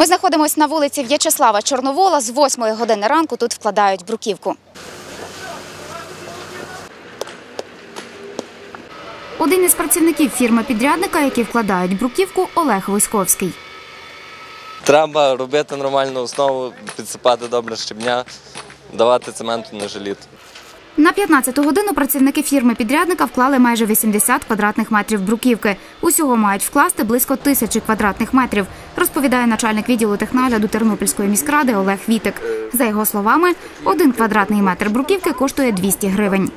Ми знаходимося на вулиці В'ячеслава Чорновола. З 8 години ранку тут вкладають бруківку. Один із працівників фірми-підрядника, які вкладають бруківку, Олег Войськовський. Треба робити нормальну основу, підсипати добре щебня, давати цементу не жаліти. На 15 годину працівники фірми-підрядника вклали майже 80 квадратних метрів бруківки. Усього мають вкласти близько тисячі квадратних метрів, розповідає начальник відділу технагляду Тернопільської міськради Олег Вітик. За його словами, один квадратний метр бруківки коштує 200 гривень.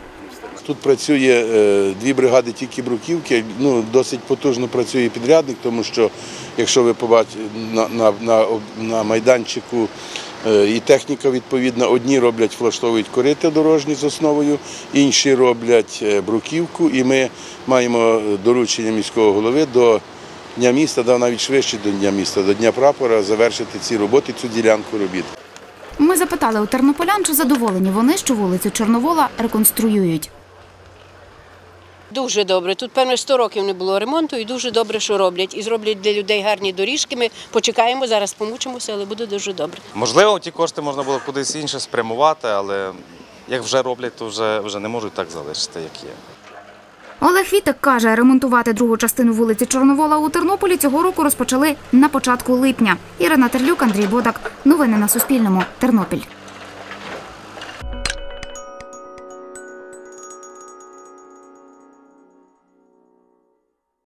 Тут працює е, дві бригади тільки бруківки. Ну, досить потужно працює підрядник, тому що якщо ви побачите на, на, на, майданчику е, і техніка відповідна, одні роблять, влаштовують корити дорожні з основою, інші роблять е, бруківку, і ми маємо доручення міського голови до Дня міста, да, навіть швидше до Дня міста, до Дня прапора завершити ці роботи, цю ділянку робіт. Ми запитали у тернополян, чи задоволені вони, що вулицю Чорновола реконструюють. Дуже добре. Тут, певно, 100 років не було ремонту і дуже добре, що роблять. І зроблять для людей гарні доріжки. Ми почекаємо, зараз помучимося, але буде дуже добре. Можливо, ті кошти можна було кудись інше спрямувати, але як вже роблять, то вже, вже не можуть так залишити, як є. Олег Вітик каже, ремонтувати другу частину вулиці Чорновола у Тернополі цього року розпочали на початку липня. Ірина Терлюк, Андрій Бодак. Новини на Суспільному. Тернопіль.